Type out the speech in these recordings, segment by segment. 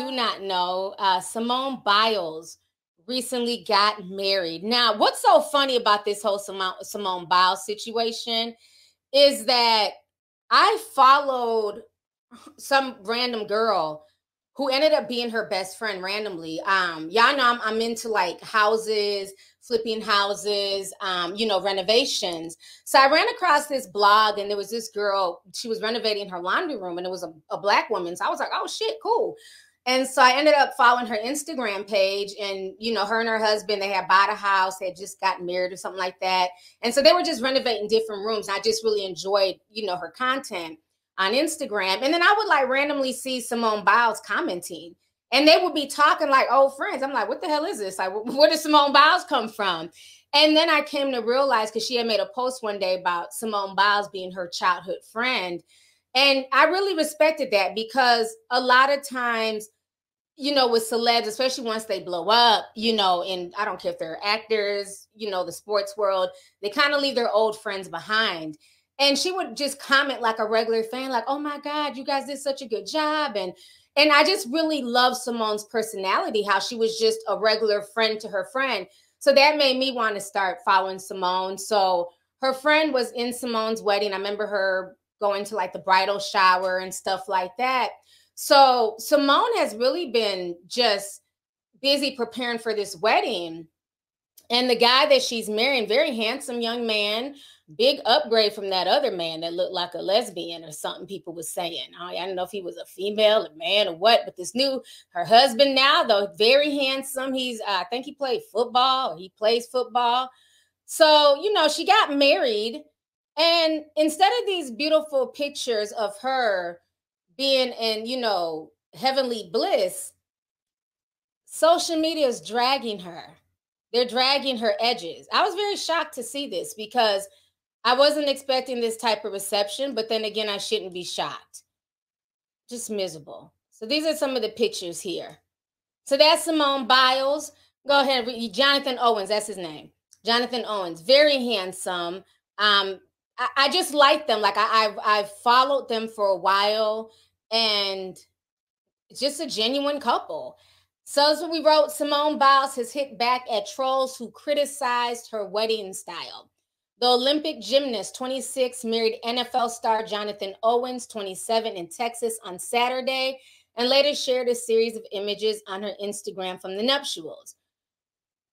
Do not know, uh, Simone Biles recently got married. Now, what's so funny about this whole Simone, Simone Biles situation is that I followed some random girl who ended up being her best friend randomly. Um, y'all know I'm, I'm into like houses, flipping houses, um, you know, renovations. So I ran across this blog and there was this girl, she was renovating her laundry room and it was a, a black woman. So I was like, oh shit, cool. And so I ended up following her Instagram page, and you know, her and her husband, they had bought a house, they had just got married or something like that. And so they were just renovating different rooms. I just really enjoyed, you know, her content on Instagram. And then I would like randomly see Simone Biles commenting, and they would be talking like old friends. I'm like, what the hell is this? Like, where did Simone Biles come from? And then I came to realize because she had made a post one day about Simone Biles being her childhood friend. And I really respected that because a lot of times, you know, with celebs, especially once they blow up, you know, and I don't care if they're actors, you know, the sports world, they kind of leave their old friends behind. And she would just comment like a regular fan, like, oh my God, you guys did such a good job. And and I just really love Simone's personality, how she was just a regular friend to her friend. So that made me want to start following Simone. So her friend was in Simone's wedding. I remember her going to like the bridal shower and stuff like that. So Simone has really been just busy preparing for this wedding. And the guy that she's marrying, very handsome young man, big upgrade from that other man that looked like a lesbian or something people was saying. I, I don't know if he was a female, a man, or what, but this new her husband now, though, very handsome. He's uh, I think he played football or he plays football. So, you know, she got married and instead of these beautiful pictures of her being in, you know, heavenly bliss, social media is dragging her. They're dragging her edges. I was very shocked to see this because I wasn't expecting this type of reception, but then again, I shouldn't be shocked. Just miserable. So these are some of the pictures here. So that's Simone Biles. Go ahead, Jonathan Owens. That's his name. Jonathan Owens, very handsome. Um, I, I just like them. Like I, I've I've followed them for a while, and just a genuine couple. So as we wrote, Simone Biles has hit back at trolls who criticized her wedding style. The Olympic gymnast, 26, married NFL star Jonathan Owens, 27, in Texas on Saturday, and later shared a series of images on her Instagram from the nuptials.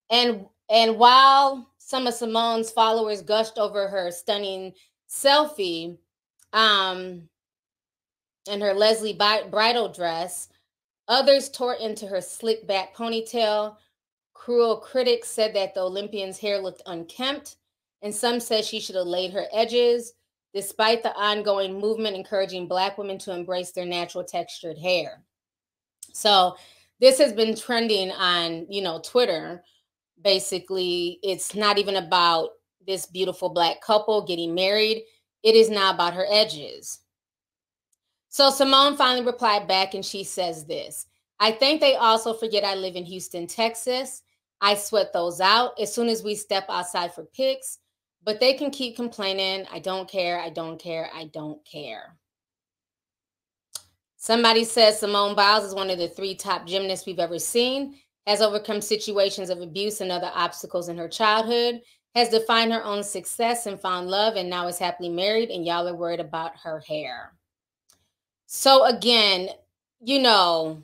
And and while some of Simone's followers gushed over her stunning selfie, um, and her Leslie bridal dress, others tore into her slick back ponytail. Cruel critics said that the Olympian's hair looked unkempt, and some said she should have laid her edges, despite the ongoing movement encouraging Black women to embrace their natural textured hair. So, this has been trending on, you know, Twitter. Basically it's not even about this beautiful black couple getting married. It is now about her edges so simone finally replied back and she says this i think they also forget i live in houston texas. I sweat those out as soon as we step outside for pics but they can keep complaining. I don't care. I don't care. I don't care. Somebody says simone biles is one of the three top gymnasts we've ever seen has overcome situations of abuse and other obstacles in her childhood, has defined her own success and found love, and now is happily married, and y'all are worried about her hair. So, again, you know,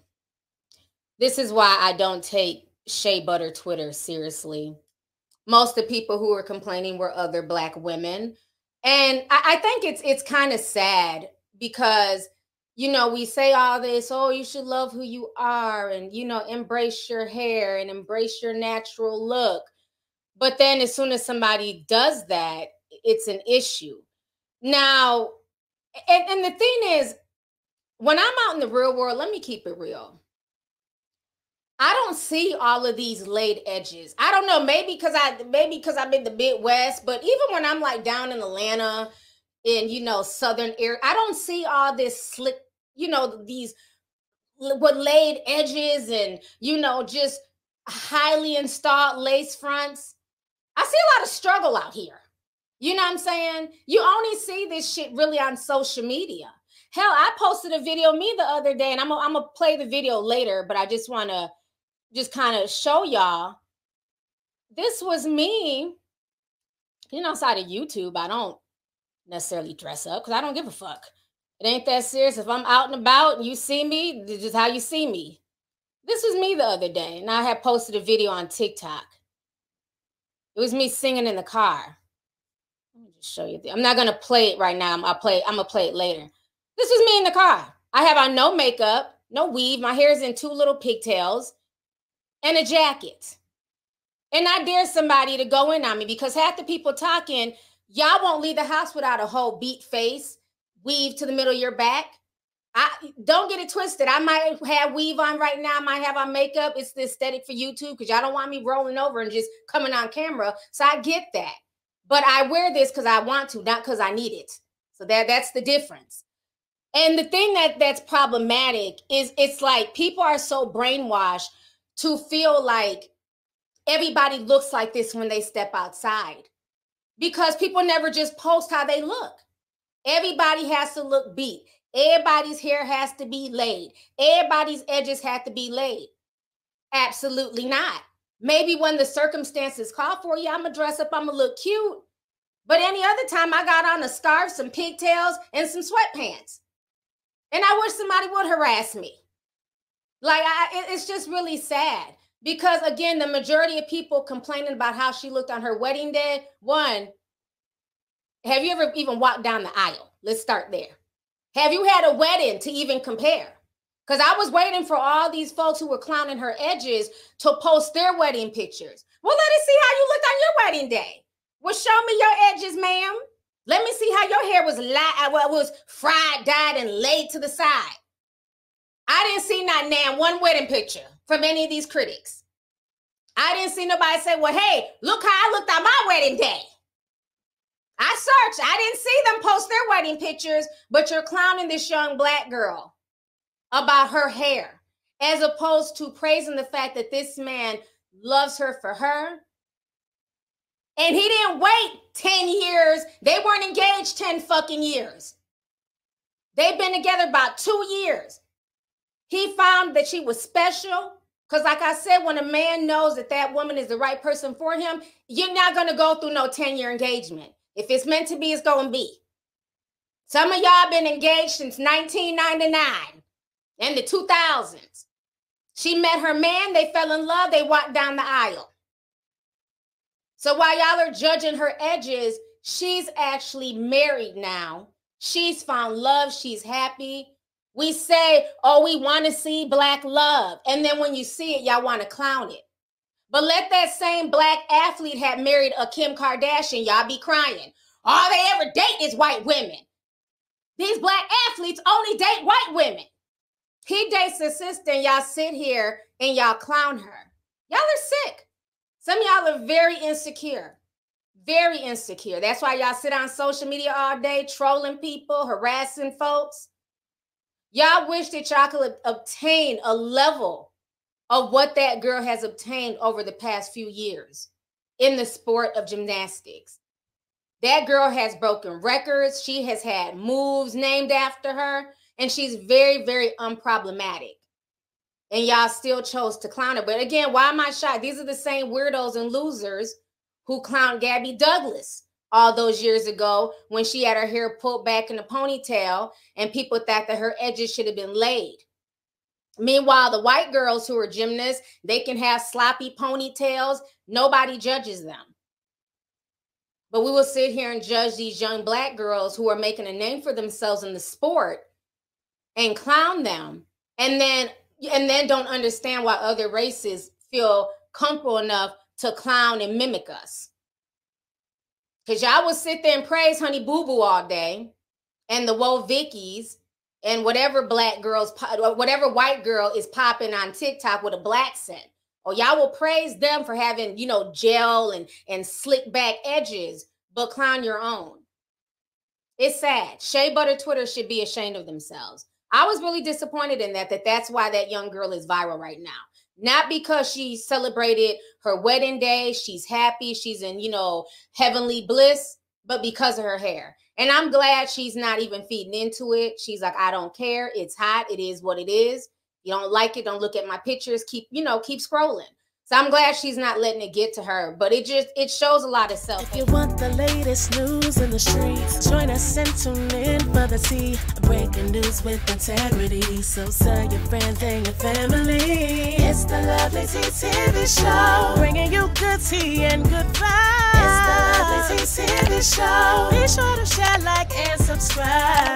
this is why I don't take Shea Butter Twitter seriously. Most of the people who were complaining were other black women. And I, I think it's it's kind of sad because you know, we say all this, oh, you should love who you are and, you know, embrace your hair and embrace your natural look. But then as soon as somebody does that, it's an issue. Now, and, and the thing is, when I'm out in the real world, let me keep it real. I don't see all of these laid edges. I don't know, maybe because I maybe because I'm in the Midwest, but even when I'm like down in Atlanta in you know southern area, I don't see all this slick, you know, these what laid edges and you know just highly installed lace fronts. I see a lot of struggle out here. You know what I'm saying? You only see this shit really on social media. Hell, I posted a video me the other day, and I'm I'm gonna play the video later, but I just want to just kind of show y'all. This was me. You know, outside of YouTube, I don't necessarily dress up because I don't give a fuck. It ain't that serious. If I'm out and about and you see me, this is how you see me. This was me the other day, and I had posted a video on TikTok. It was me singing in the car. Let me just show you. I'm not gonna play it right now. I'll play. I'm gonna play it later. This was me in the car. I have on no makeup, no weave. My hair is in two little pigtails, and a jacket. And I dare somebody to go in on me because half the people talking, y'all won't leave the house without a whole beat face, weave to the middle of your back. I don't get it twisted. I might have weave on right now. I might have on makeup. It's the aesthetic for YouTube because y'all don't want me rolling over and just coming on camera. So I get that. But I wear this because I want to, not because I need it. So that that's the difference. And the thing that that's problematic is it's like people are so brainwashed to feel like everybody looks like this when they step outside because people never just post how they look. Everybody has to look beat. Everybody's hair has to be laid. Everybody's edges have to be laid. Absolutely not. Maybe when the circumstances call for you, I'm gonna dress up, I'm gonna look cute. But any other time, I got on a scarf, some pigtails, and some sweatpants. And I wish somebody would harass me. Like, I, it's just really sad because, again, the majority of people complaining about how she looked on her wedding day. One, have you ever even walked down the aisle? Let's start there. Have you had a wedding to even compare? Because I was waiting for all these folks who were clowning her edges to post their wedding pictures. Well, let us see how you looked on your wedding day. Well, show me your edges, ma'am. Let me see how your hair was light, uh, well, was fried, dyed, and laid to the side. I didn't see not now one wedding picture from any of these critics. I didn't see nobody say, well, hey, look how I looked on my wedding day. I searched. I didn't see them post their wedding pictures, but you're clowning this young black girl about her hair, as opposed to praising the fact that this man loves her for her. And he didn't wait 10 years. They weren't engaged 10 fucking years. They've been together about two years. He found that she was special. Because, like I said, when a man knows that that woman is the right person for him, you're not going to go through no 10 year engagement. If it's meant to be, it's going to be. Some of y'all been engaged since 1999 and the 2000s. She met her man, they fell in love, they walked down the aisle. So while y'all are judging her edges, she's actually married now. She's found love, she's happy. We say, oh, we want to see black love. And then when you see it, y'all want to clown it. But let that same black athlete have married a Kim Kardashian, y'all be crying. All they ever date is white women. These black athletes only date white women. He dates a sister, and y'all sit here and y'all clown her. Y'all are sick. Some y'all are very insecure. Very insecure. That's why y'all sit on social media all day trolling people, harassing folks. Y'all wish that y'all could obtain a level of what that girl has obtained over the past few years in the sport of gymnastics. That girl has broken records. She has had moves named after her, and she's very, very unproblematic. And y'all still chose to clown her. But again, why am I shocked? These are the same weirdos and losers who clowned Gabby Douglas all those years ago when she had her hair pulled back in a ponytail and people thought that her edges should have been laid. Meanwhile, the white girls who are gymnasts, they can have sloppy ponytails. Nobody judges them. But we will sit here and judge these young black girls who are making a name for themselves in the sport and clown them. And then and then don't understand why other races feel comfortable enough to clown and mimic us. Because y'all will sit there and praise Honey Boo Boo all day and the Woah Vickeys and whatever black girls, uh, whatever white girl is popping on TikTok with a black scent. Or y'all will praise them for having, you know, gel and and slick back edges, but clown your own. It's sad. Shea Butter Twitter should be ashamed of themselves. I was really disappointed in that. That that's why that young girl is viral right now. Not because she celebrated her wedding day, she's happy, she's in you know heavenly bliss, but because of her hair. And I'm glad she's not even feeding into it. She's like, I don't care. It's hot. It is what it is. You don't like it, don't look at my pictures. Keep, you know, keep scrolling. So I'm glad she's not letting it get to her, but it just it shows a lot of self. If you want the latest news in the streets, join us and tune in for the tea. Breaking news with integrity. So tell your friends and your family. It's the Lovely Tea TV show, bringing you good tea and good vibes. It's the Lovely Tea TV show. Be sure to share, like, and subscribe.